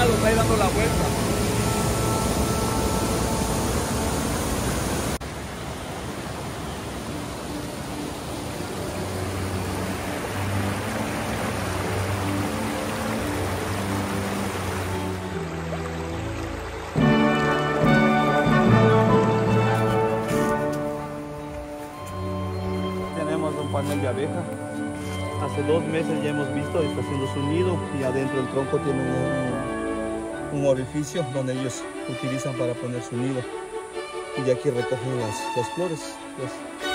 pájaro está ahí dando la vuelta. Tenemos un panel de abeja. Hace dos meses ya hemos visto, está haciendo su nido y adentro el tronco tiene un, un orificio donde ellos utilizan para poner su nido. Y de aquí recogen las, flores. pues.